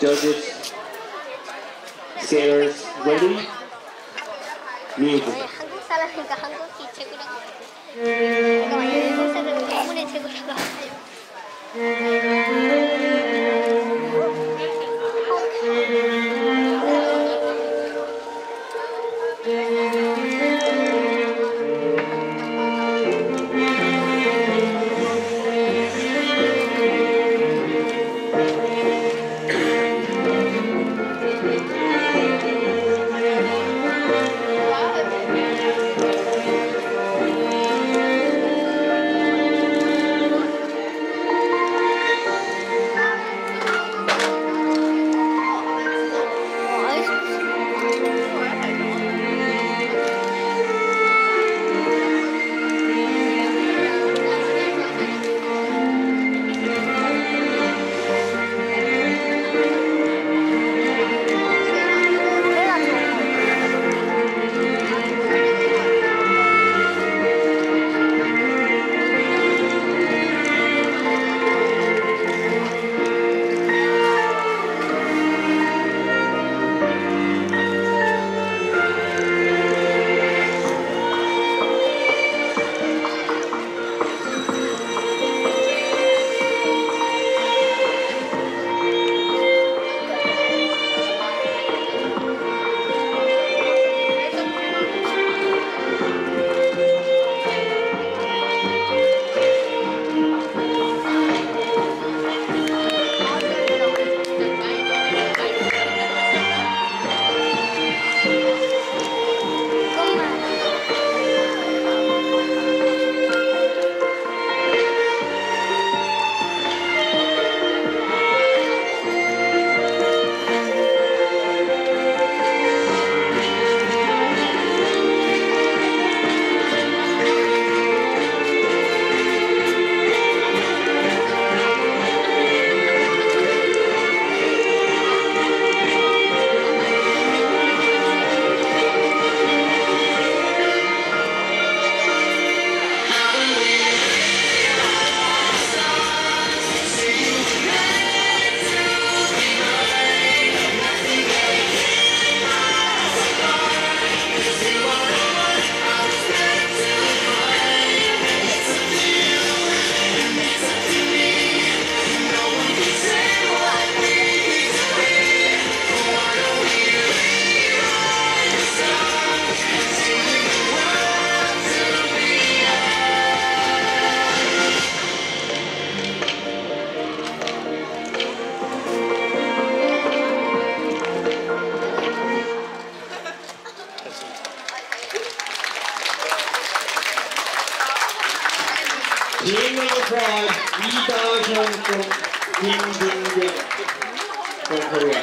Judges, sailors, ready? Read. 한국 사람이니까 한국이 최고라고. 내가 일본 사람이면 일본의 최고라고. King of the Pride, Lee Jong-un from Korea.